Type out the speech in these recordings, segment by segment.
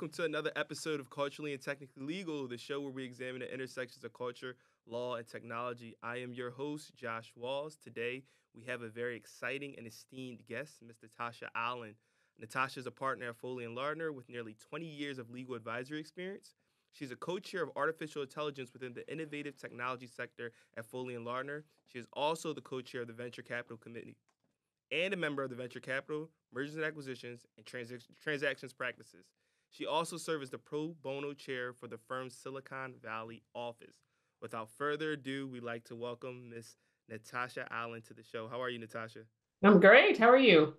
welcome to another episode of Culturally and Technically Legal, the show where we examine the intersections of culture, law, and technology. I am your host, Josh Walls. Today, we have a very exciting and esteemed guest, Ms. Natasha Allen. Natasha is a partner at Foley and Lardner with nearly 20 years of legal advisory experience. She's a co-chair of artificial intelligence within the innovative technology sector at Foley and Lardner. She is also the co-chair of the Venture Capital Committee and a member of the Venture Capital, Mergers and Acquisitions, and Trans- Transactions Practices. She also serves as the pro bono chair for the firm's Silicon Valley office. Without further ado, we'd like to welcome Miss Natasha Allen to the show. How are you, Natasha? I'm great. How are you?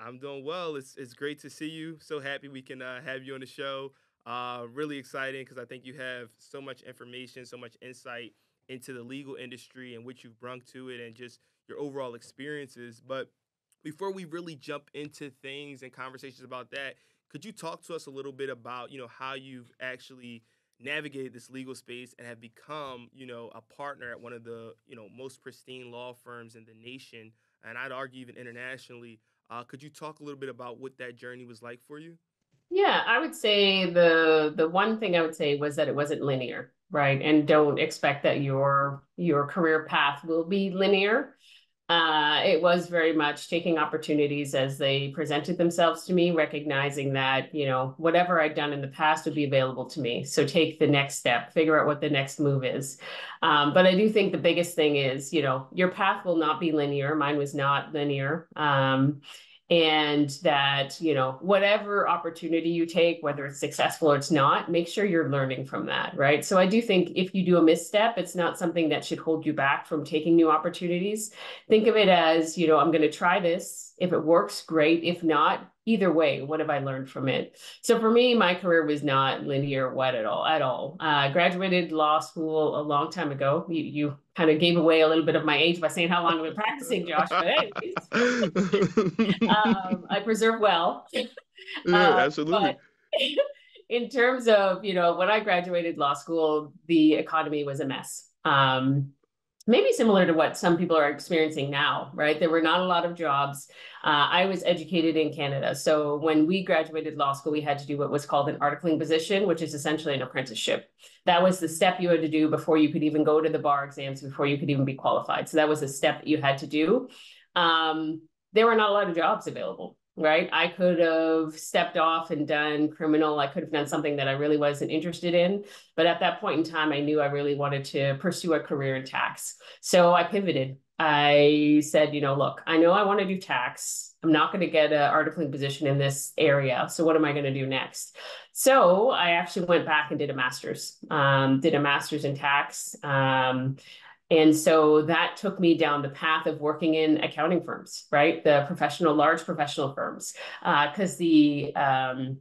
I'm doing well. It's it's great to see you. So happy we can uh, have you on the show. Uh, really exciting because I think you have so much information, so much insight into the legal industry and what you've brung to it, and just your overall experiences. But before we really jump into things and conversations about that, could you talk to us a little bit about, you know, how you've actually navigated this legal space and have become, you know, a partner at one of the, you know, most pristine law firms in the nation, and I'd argue even internationally. Uh, could you talk a little bit about what that journey was like for you? Yeah, I would say the the one thing I would say was that it wasn't linear, right? And don't expect that your your career path will be linear uh, it was very much taking opportunities as they presented themselves to me, recognizing that, you know, whatever I'd done in the past would be available to me. So take the next step, figure out what the next move is. Um, but I do think the biggest thing is, you know, your path will not be linear. Mine was not linear. Um, and that you know whatever opportunity you take whether it's successful or it's not make sure you're learning from that right? So i do think if you do a misstep it's not something that should hold you back from taking new opportunities. Think of it as you know i'm going to try this. If it works great. If not either way, what have I learned from it? So for me, my career was not linear what at all, at all. Uh, I graduated law school a long time ago. You, you kind of gave away a little bit of my age by saying how long I've been practicing, Josh, but anyways, um, I preserve well. Yeah, uh, absolutely. in terms of, you know, when I graduated law school, the economy was a mess. Um, maybe similar to what some people are experiencing now, right? There were not a lot of jobs. Uh, I was educated in Canada. So when we graduated law school, we had to do what was called an articling position, which is essentially an apprenticeship. That was the step you had to do before you could even go to the bar exams, before you could even be qualified. So that was a step that you had to do. Um, there were not a lot of jobs available right? I could have stepped off and done criminal. I could have done something that I really wasn't interested in. But at that point in time, I knew I really wanted to pursue a career in tax. So I pivoted. I said, you know, look, I know I want to do tax. I'm not going to get an articling position in this area. So what am I going to do next? So I actually went back and did a master's, um, did a master's in tax. Um, and so that took me down the path of working in accounting firms, right? The professional, large professional firms, because uh, the um,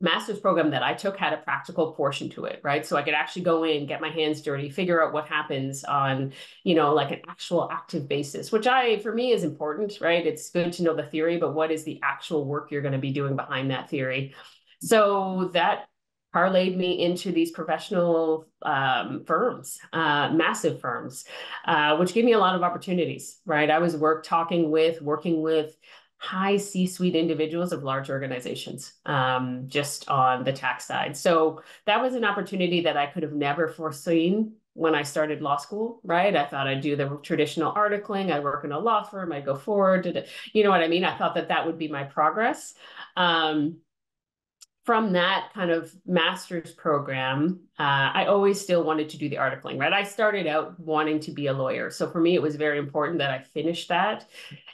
master's program that I took had a practical portion to it, right? So I could actually go in, get my hands dirty, figure out what happens on, you know, like an actual active basis, which I, for me, is important, right? It's good to know the theory, but what is the actual work you're going to be doing behind that theory? So that parlayed me into these professional um, firms, uh, massive firms, uh, which gave me a lot of opportunities, right? I was work talking with, working with high C-suite individuals of large organizations, um, just on the tax side. So that was an opportunity that I could have never foreseen when I started law school, right? I thought I'd do the traditional articling, I'd work in a law firm, I'd go forward, you know what I mean? I thought that that would be my progress. Um, from that kind of master's program, uh, I always still wanted to do the articling, right? I started out wanting to be a lawyer. So for me, it was very important that I finished that.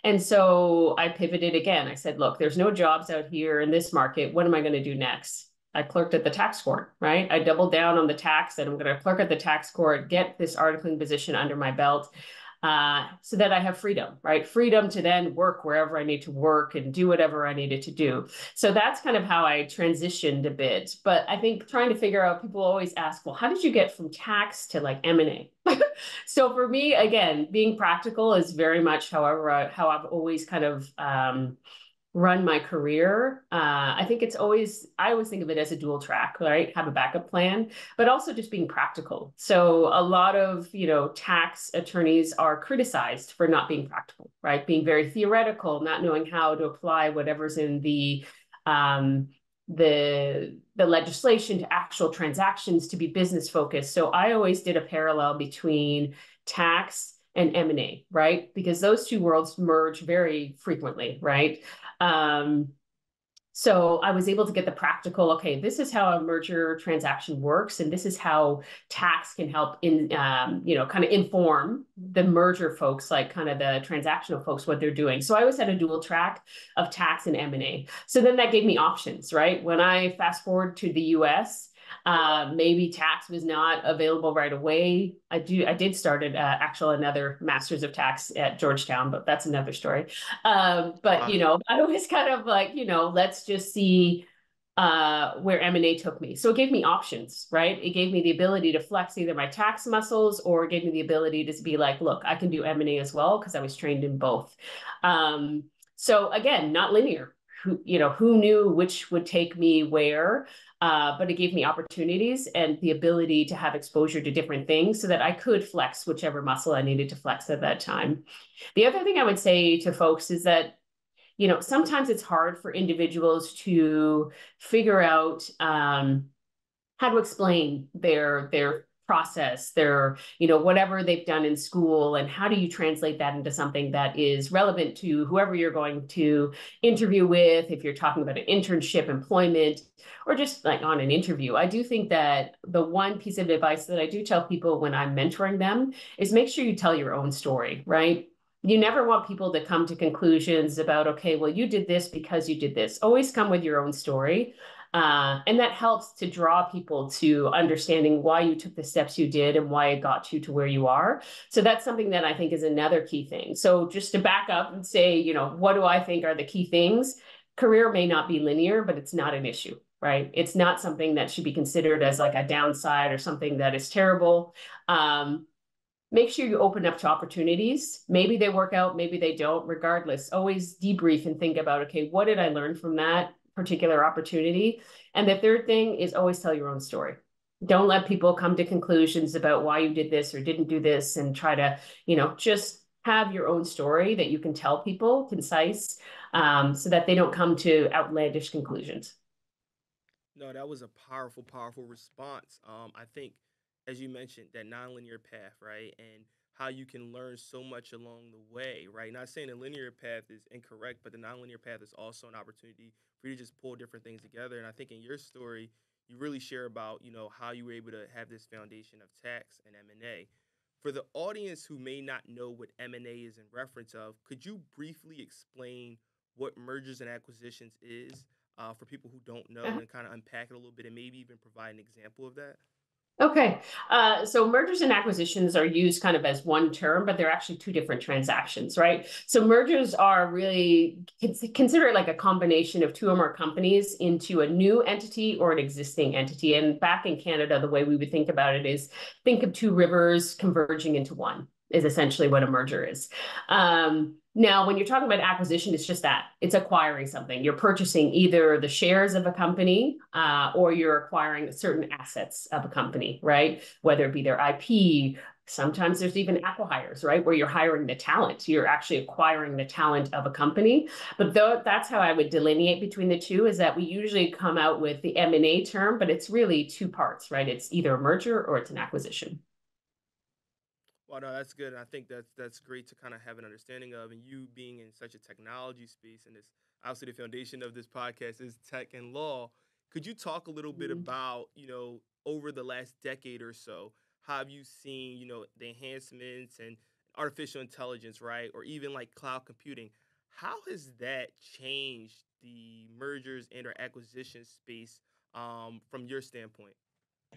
And so I pivoted again. I said, look, there's no jobs out here in this market. What am I going to do next? I clerked at the tax court, right? I doubled down on the tax that I'm going to clerk at the tax court, get this articling position under my belt uh, so that I have freedom, right? Freedom to then work wherever I need to work and do whatever I needed to do. So that's kind of how I transitioned a bit. But I think trying to figure out, people always ask, well, how did you get from tax to like M&A? so for me, again, being practical is very much however, I, how I've always kind of um, run my career, uh, I think it's always, I always think of it as a dual track, right? Have a backup plan, but also just being practical. So a lot of, you know, tax attorneys are criticized for not being practical, right? Being very theoretical, not knowing how to apply whatever's in the, um, the the legislation to actual transactions to be business focused. So I always did a parallel between tax and M&A, right? Because those two worlds merge very frequently, right? Um, so I was able to get the practical, okay, this is how a merger transaction works, and this is how tax can help in, um, you know, kind of inform the merger folks, like kind of the transactional folks, what they're doing. So I always had a dual track of tax and M&A. So then that gave me options, right? When I fast forward to the US, uh, maybe tax was not available right away. I do. I did start uh, actual another master's of tax at Georgetown, but that's another story. Um, but wow. you know, I was kind of like, you know, let's just see uh, where M&A took me. So it gave me options, right? It gave me the ability to flex either my tax muscles or it gave me the ability to be like, look, I can do M&A as well because I was trained in both. Um, so again, not linear. Who, you know, who knew which would take me where? Uh, but it gave me opportunities and the ability to have exposure to different things so that I could flex whichever muscle I needed to flex at that time. The other thing I would say to folks is that, you know, sometimes it's hard for individuals to figure out um, how to explain their their process their you know whatever they've done in school and how do you translate that into something that is relevant to whoever you're going to interview with if you're talking about an internship employment or just like on an interview. I do think that the one piece of advice that i do tell people when i'm mentoring them is make sure you tell your own story right? You never want people to come to conclusions about okay well you did this because you did this. Always come with your own story uh, and that helps to draw people to understanding why you took the steps you did and why it got you to where you are. So that's something that I think is another key thing. So just to back up and say, you know, what do I think are the key things? Career may not be linear, but it's not an issue right? It's not something that should be considered as like a downside or something that is terrible. Um, make sure you open up to opportunities. Maybe they work out, maybe they don't, regardless. Always debrief and think about, okay, what did I learn from that? Particular opportunity. And the third thing is always tell your own story. Don't let people come to conclusions about why you did this or didn't do this and try to, you know, just have your own story that you can tell people concise um, so that they don't come to outlandish conclusions. No, that was a powerful, powerful response. Um, I think, as you mentioned, that nonlinear path, right? And how you can learn so much along the way, right? Not saying the linear path is incorrect, but the nonlinear path is also an opportunity for you to just pull different things together. And I think in your story, you really share about, you know, how you were able to have this foundation of tax and M&A. For the audience who may not know what M&A is in reference of, could you briefly explain what mergers and acquisitions is uh, for people who don't know uh-huh. and kind of unpack it a little bit and maybe even provide an example of that? Okay, uh, so mergers and acquisitions are used kind of as one term, but they're actually two different transactions, right? So mergers are really consider it like a combination of two or more companies into a new entity or an existing entity. And back in Canada, the way we would think about it is think of two rivers converging into one is essentially what a merger is. Um, now, when you're talking about acquisition, it's just that it's acquiring something. You're purchasing either the shares of a company uh, or you're acquiring certain assets of a company, right? Whether it be their IP, sometimes there's even acquihires, right? Where you're hiring the talent. You're actually acquiring the talent of a company. But though that's how I would delineate between the two is that we usually come out with the M&A term, but it's really two parts, right? It's either a merger or it's an acquisition. Well, no, that's good. And I think that's that's great to kind of have an understanding of. And you being in such a technology space, and this obviously the foundation of this podcast is tech and law. Could you talk a little mm-hmm. bit about you know over the last decade or so, how have you seen you know the enhancements and artificial intelligence, right, or even like cloud computing? How has that changed the mergers and or acquisition space um, from your standpoint?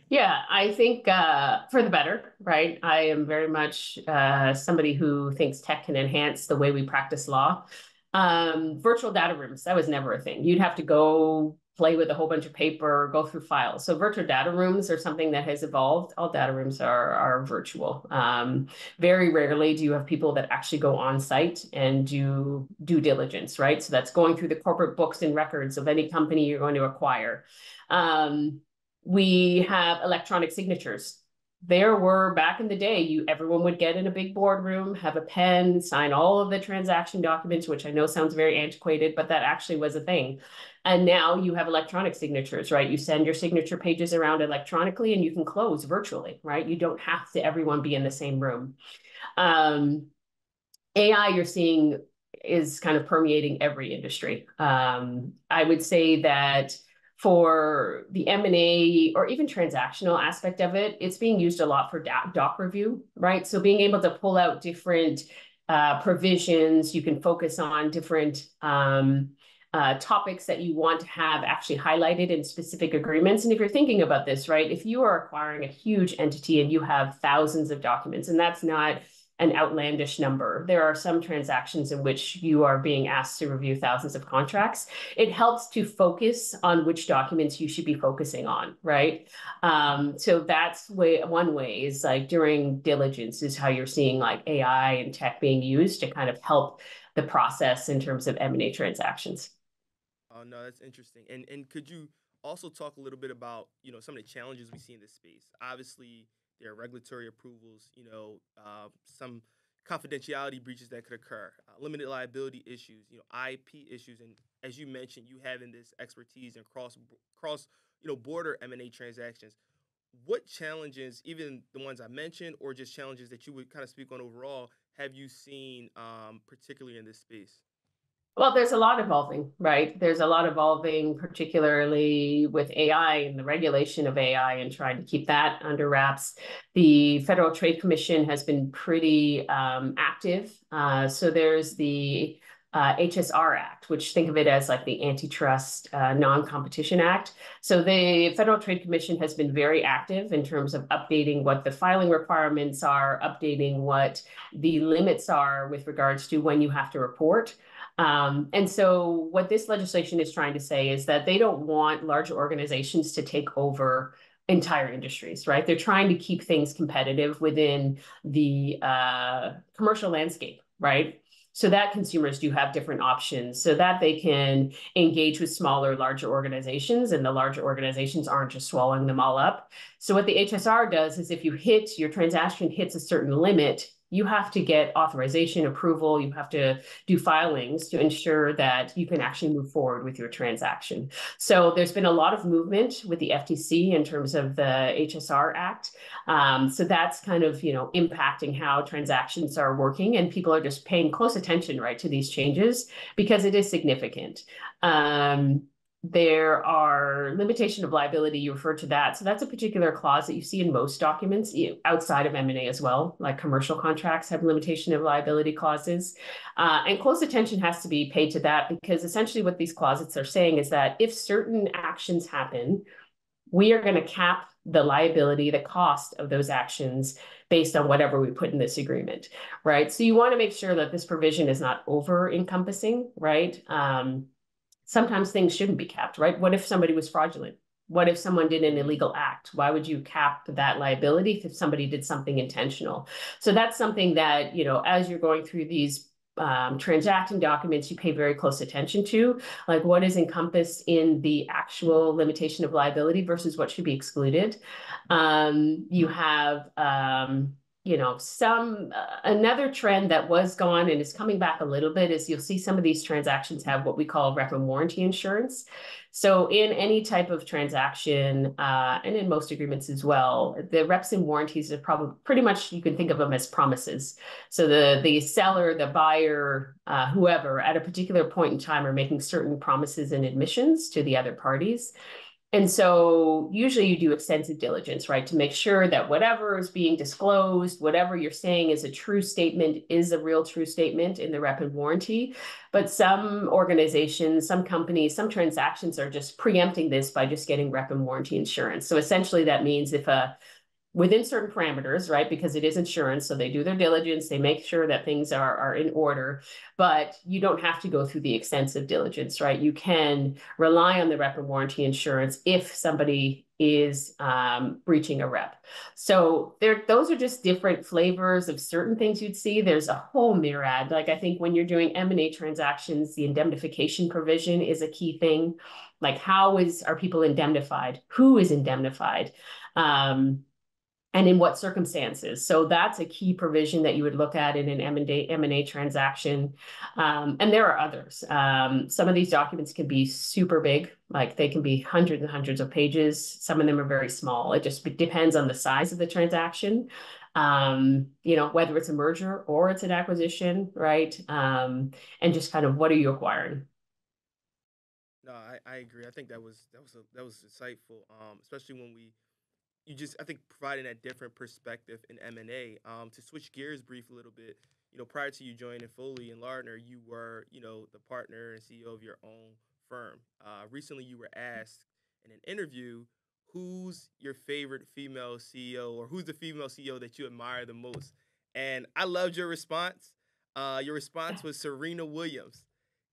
Yeah, I think uh, for the better, right? I am very much uh, somebody who thinks tech can enhance the way we practice law. Um, virtual data rooms, that was never a thing. You'd have to go play with a whole bunch of paper, go through files. So virtual data rooms are something that has evolved. All data rooms are, are virtual. Um, very rarely do you have people that actually go on site and do due diligence, right? So that's going through the corporate books and records of any company you're going to acquire. Um, we have electronic signatures. there were back in the day, you everyone would get in a big boardroom, have a pen, sign all of the transaction documents, which I know sounds very antiquated, but that actually was a thing. And now you have electronic signatures, right? You send your signature pages around electronically and you can close virtually, right? You don't have to everyone be in the same room. Um, AI, you're seeing is kind of permeating every industry. Um, I would say that for the M&A or even transactional aspect of it, it's being used a lot for doc review, right? So being able to pull out different uh, provisions, you can focus on different um, uh, topics that you want to have actually highlighted in specific agreements. And if you're thinking about this, right, if you are acquiring a huge entity and you have thousands of documents, and that's not an outlandish number. There are some transactions in which you are being asked to review thousands of contracts. It helps to focus on which documents you should be focusing on, right? Um, so that's way one way is like during diligence is how you're seeing like AI and tech being used to kind of help the process in terms of M&A transactions. Oh no, that's interesting. And and could you also talk a little bit about, you know, some of the challenges we see in this space? Obviously, their regulatory approvals, you know, uh, some confidentiality breaches that could occur, uh, limited liability issues, you know, IP issues, and as you mentioned, you having this expertise in cross cross you know border M and A transactions. What challenges, even the ones I mentioned, or just challenges that you would kind of speak on overall, have you seen, um, particularly in this space? Well, there's a lot evolving, right? There's a lot evolving, particularly with AI and the regulation of AI and trying to keep that under wraps. The Federal Trade Commission has been pretty um, active. Uh, so there's the uh, HSR Act, which think of it as like the Antitrust uh, Non-Competition Act. So the Federal Trade Commission has been very active in terms of updating what the filing requirements are, updating what the limits are with regards to when you have to report. Um, and so what this legislation is trying to say is that they don't want large organizations to take over entire industries, right? They're trying to keep things competitive within the uh, commercial landscape, right? So that consumers do have different options so that they can engage with smaller, larger organizations and the larger organizations aren't just swallowing them all up. So what the HSR does is if you hit, your transaction hits a certain limit, you have to get authorization, approval, you have to do filings to ensure that you can actually move forward with your transaction. So there's been a lot of movement with the FTC in terms of the HSR Act. Um, so that's kind of, you know, impacting how transactions are working and people are just paying close attention, right, to these changes because it is significant. Um, there are limitation of liability, you refer to that. So that's a particular clause that you see in most documents outside of M&A as well, like commercial contracts have limitation of liability clauses. Uh, and close attention has to be paid to that because essentially what these clauses are saying is that if certain actions happen, we are going to cap the liability, the cost of those actions based on whatever we put in this agreement, right? So you want to make sure that this provision is not over encompassing, right? Um, sometimes things shouldn't be capped, right? What if somebody was fraudulent? What if someone did an illegal act? Why would you cap that liability if somebody did something intentional? So that's something that, you know, as you're going through these um, transacting documents, you pay very close attention to, like what is encompassed in the actual limitation of liability versus what should be excluded. Um, you have um, you know, some uh, another trend that was gone and is coming back a little bit is you'll see some of these transactions have what we call rep and warranty insurance. So in any type of transaction, uh, and in most agreements as well, the reps and warranties are probably pretty much you can think of them as promises. So the the seller, the buyer, uh, whoever, at a particular point in time, are making certain promises and admissions to the other parties. And so usually you do extensive diligence, right, to make sure that whatever is being disclosed, whatever you're saying is a true statement, is a real true statement in the rep and warranty. But some organizations, some companies, some transactions are just preempting this by just getting rep and warranty insurance. So essentially that means if a within certain parameters, right? Because it is insurance. So they do their diligence, they make sure that things are, are in order, but you don't have to go through the extensive diligence, right? You can rely on the rep and warranty insurance if somebody is um, breaching a rep. So there, those are just different flavors of certain things you'd see. There's a whole myriad. Like I think when you're doing M&A transactions, the indemnification provision is a key thing. Like how is, are people indemnified? Who is indemnified? Um, and in what circumstances. So that's a key provision that you would look at in an M&A, M&A transaction. Um, and there are others. Um, some of these documents can be super big, like they can be hundreds and hundreds of pages. Some of them are very small. It just depends on the size of the transaction. Um, you know, whether it's a merger or it's an acquisition, right? Um, and just kind of what are you acquiring? No, I, I agree. I think that was that was a, that was insightful, um, especially when we you just I think providing that different perspective in M and A. Um, to switch gears briefly a little bit, you know, prior to you joining Foley and Lardner, you were you know the partner and CEO of your own firm. Uh, recently, you were asked in an interview, who's your favorite female CEO or who's the female CEO that you admire the most? And I loved your response. Uh, your response was Serena Williams.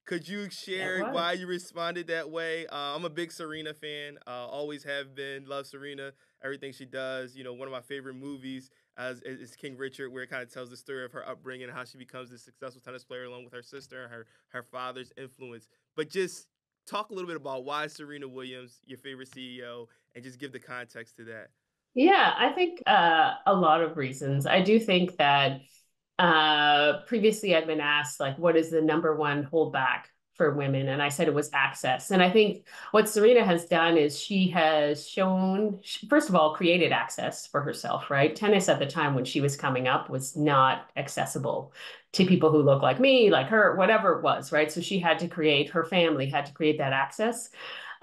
Could you share why you responded that way? Uh, I'm a big Serena fan. Uh, always have been. Love Serena. Everything she does. You know, one of my favorite movies as is King Richard, where it kind of tells the story of her upbringing and how she becomes this successful tennis player along with her sister and her her father's influence. But just talk a little bit about why Serena Williams, your favorite CEO, and just give the context to that. Yeah, I think uh, a lot of reasons. I do think that uh, previously I'd been asked like, what is the number one holdback for women? And I said it was access. And I think what Serena has done is she has shown, first of all, created access for herself, right? Tennis at the time when she was coming up was not accessible to people who look like me, like her, whatever it was, right? So she had to create, her family had to create that access.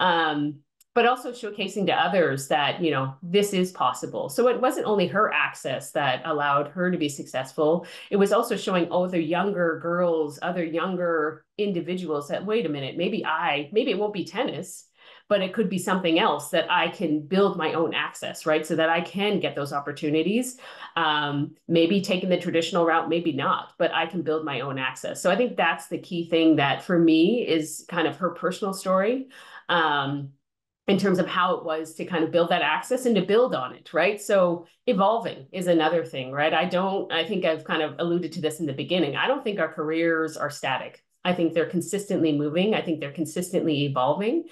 Um, but also showcasing to others that you know this is possible so it wasn't only her access that allowed her to be successful it was also showing other younger girls other younger individuals that wait a minute maybe i maybe it won't be tennis but it could be something else that I can build my own access, right? So that I can get those opportunities. Um, maybe taking the traditional route, maybe not, but I can build my own access. So I think that's the key thing that for me is kind of her personal story. Um, in terms of how it was to kind of build that access and to build on it, right? So evolving is another thing, right? I don't, I think I've kind of alluded to this in the beginning. I don't think our careers are static. I think they're consistently moving. I think they're consistently evolving.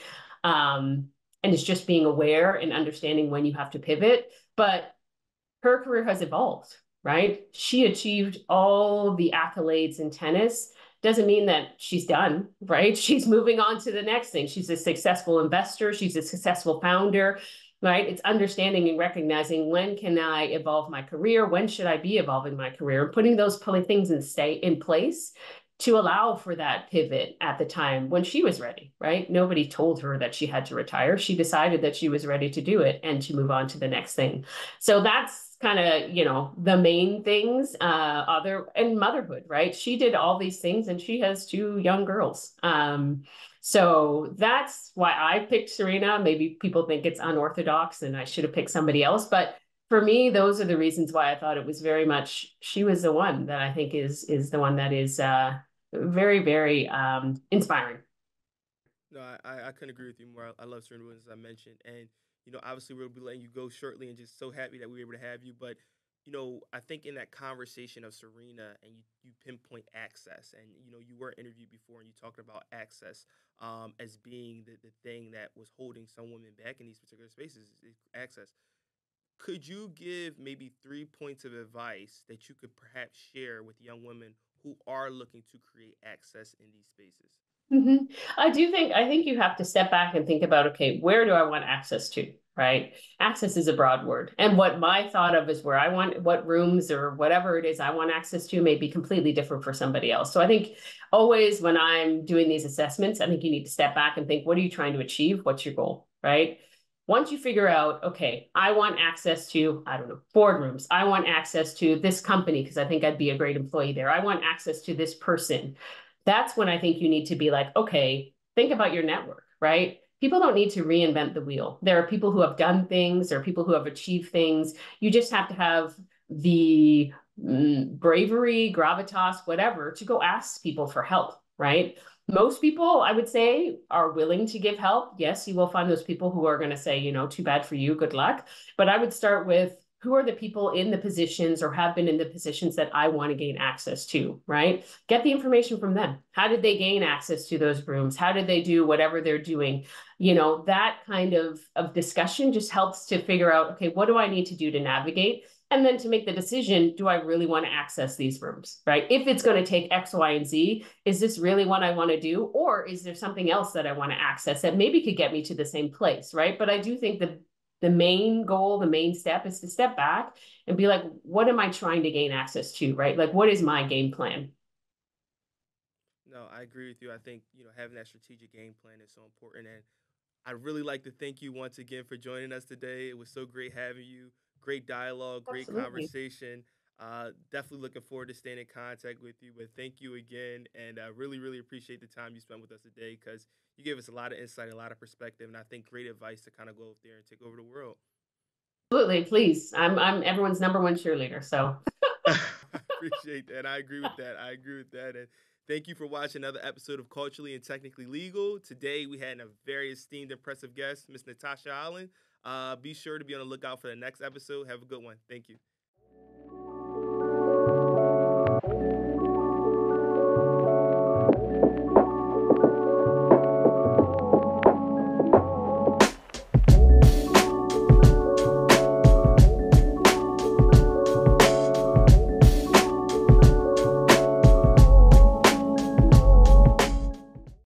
Um, and it's just being aware and understanding when you have to pivot. But her career has evolved, right? She achieved all the accolades in tennis doesn't mean that she's done, right? She's moving on to the next thing. She's a successful investor, she's a successful founder, right? It's understanding and recognizing when can I evolve my career? When should I be evolving my career? And putting those things in stay in place to allow for that pivot at the time when she was ready, right? Nobody told her that she had to retire. She decided that she was ready to do it and to move on to the next thing. So that's kind of you know the main things uh other and motherhood right? She did all these things and she has two young girls. Um so that's why i picked serena. Maybe people think it's unorthodox and i should have picked somebody else but for me those are the reasons why i thought it was very much she was the one that i think is is the one that is uh very very um inspiring. No i i couldn't agree with you more. I, I love serena as i mentioned and you know, obviously we'll be letting you go shortly and just so happy that we were able to have you. But, you know, I think in that conversation of Serena and you, you pinpoint access and, you know, you were interviewed before and you talked about access um, as being the, the thing that was holding some women back in these particular spaces, access. Could you give maybe three points of advice that you could perhaps share with young women who are looking to create access in these spaces? Mm-hmm. I do think I think you have to step back and think about okay, where do I want access to? Right? Access is a broad word. And what my thought of is where I want what rooms or whatever it is I want access to may be completely different for somebody else. So I think always when I'm doing these assessments, I think you need to step back and think, what are you trying to achieve? What's your goal? Right? Once you figure out, okay, I want access to, I don't know, boardrooms. I want access to this company because I think I'd be a great employee there. I want access to this person that's when I think you need to be like, okay, think about your network, right? People don't need to reinvent the wheel. There are people who have done things, there are people who have achieved things. You just have to have the mm, bravery, gravitas, whatever, to go ask people for help, right? Most people, I would say, are willing to give help. Yes, you will find those people who are going to say, you know, too bad for you, good luck. But I would start with who are the people in the positions or have been in the positions that I want to gain access to, right? Get the information from them. How did they gain access to those rooms? How did they do whatever they're doing? You know, that kind of, of discussion just helps to figure out, okay, what do I need to do to navigate? And then to make the decision, do I really want to access these rooms, right? If it's going to take X, Y, and Z, is this really what I want to do? Or is there something else that I want to access that maybe could get me to the same place, right? But I do think the the main goal, the main step is to step back and be like, what am I trying to gain access to, right? Like, what is my game plan? No, I agree with you. I think, you know, having that strategic game plan is so important. And I'd really like to thank you once again for joining us today. It was so great having you. Great dialogue, great Absolutely. conversation. Uh, definitely looking forward to staying in contact with you. But thank you again, and I really, really appreciate the time you spent with us today because you gave us a lot of insight, a lot of perspective, and I think great advice to kind of go up there and take over the world. Absolutely, please. I'm I'm everyone's number one cheerleader. So I appreciate that. I agree with that. I agree with that. And thank you for watching another episode of Culturally and Technically Legal. Today we had a very esteemed, impressive guest, Miss Natasha Allen. Uh, be sure to be on the lookout for the next episode. Have a good one. Thank you.